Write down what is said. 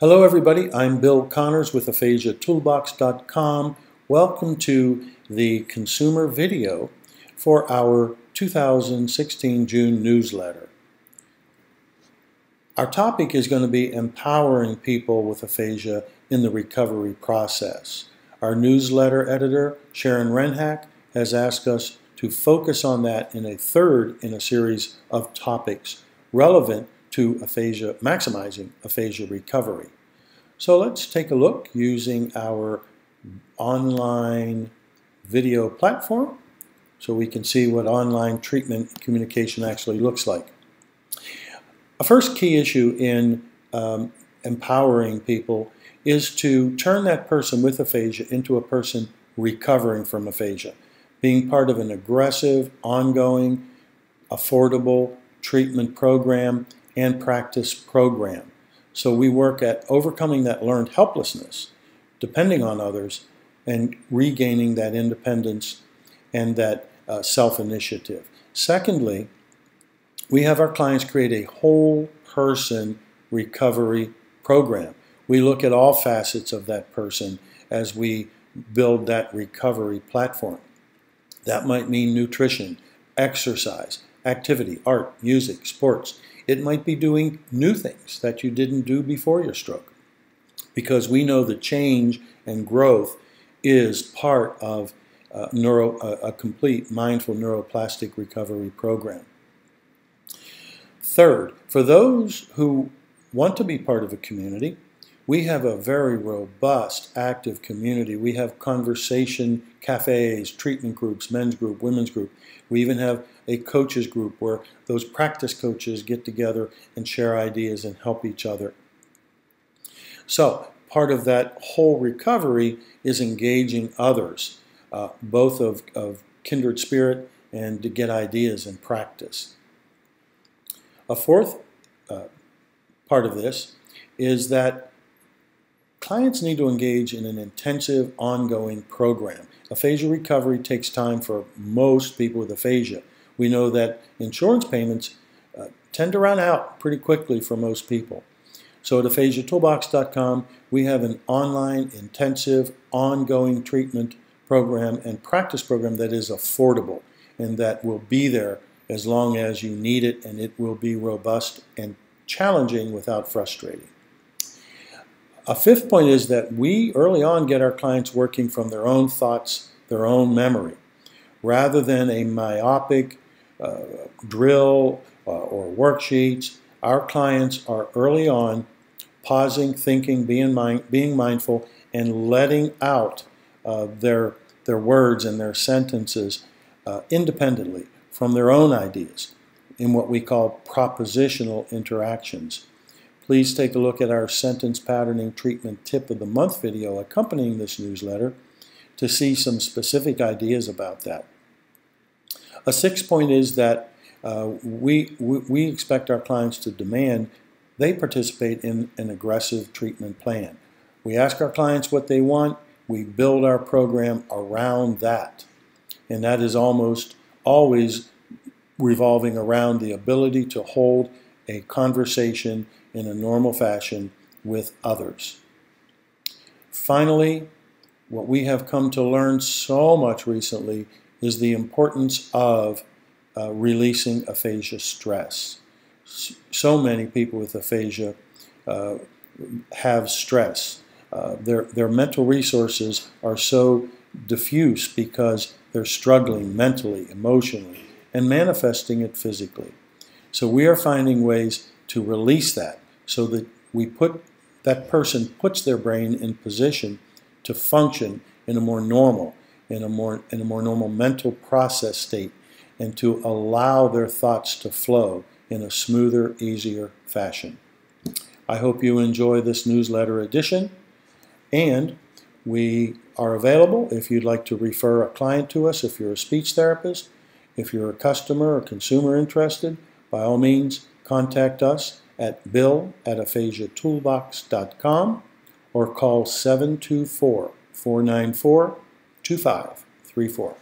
Hello everybody, I'm Bill Connors with AphasiaToolbox.com. Welcome to the consumer video for our 2016 June newsletter. Our topic is going to be empowering people with aphasia in the recovery process. Our newsletter editor, Sharon Rennhack, has asked us to focus on that in a third in a series of topics relevant to aphasia, maximizing aphasia recovery. So let's take a look using our online video platform so we can see what online treatment communication actually looks like. A first key issue in um, empowering people is to turn that person with aphasia into a person recovering from aphasia, being part of an aggressive, ongoing, affordable treatment program and practice program. So we work at overcoming that learned helplessness, depending on others, and regaining that independence and that uh, self-initiative. Secondly, we have our clients create a whole person recovery program. We look at all facets of that person as we build that recovery platform. That might mean nutrition, exercise, activity, art, music, sports. It might be doing new things that you didn't do before your stroke. Because we know that change and growth is part of neuro, a complete mindful neuroplastic recovery program. Third, for those who want to be part of a community, we have a very robust, active community. We have conversation cafes, treatment groups, men's group, women's group. We even have a coaches group where those practice coaches get together and share ideas and help each other. So part of that whole recovery is engaging others, uh, both of, of kindred spirit and to get ideas and practice. A fourth uh, part of this is that clients need to engage in an intensive, ongoing program. Aphasia recovery takes time for most people with aphasia. We know that insurance payments uh, tend to run out pretty quickly for most people. So at aphasiatoolbox.com, we have an online, intensive, ongoing treatment program and practice program that is affordable and that will be there as long as you need it and it will be robust and challenging without frustrating. A fifth point is that we early on get our clients working from their own thoughts, their own memory, rather than a myopic uh, drill uh, or worksheets. Our clients are early on pausing, thinking, being, mind, being mindful, and letting out uh, their, their words and their sentences uh, independently from their own ideas in what we call propositional interactions. Please take a look at our sentence patterning treatment tip of the month video accompanying this newsletter to see some specific ideas about that. A sixth point is that uh, we, we expect our clients to demand they participate in an aggressive treatment plan. We ask our clients what they want, we build our program around that. And that is almost always revolving around the ability to hold a conversation in a normal fashion with others. Finally, what we have come to learn so much recently is the importance of uh, releasing aphasia stress. So many people with aphasia uh, have stress. Uh, their, their mental resources are so diffuse because they're struggling mentally, emotionally, and manifesting it physically. So we are finding ways to release that so that we put that person puts their brain in position to function in a more normal, in a more in a more normal mental process state and to allow their thoughts to flow in a smoother, easier fashion. I hope you enjoy this newsletter edition and we are available if you'd like to refer a client to us if you're a speech therapist. If you're a customer or consumer interested, by all means contact us at bill at aphasiatoolbox.com or call 724 494 2534.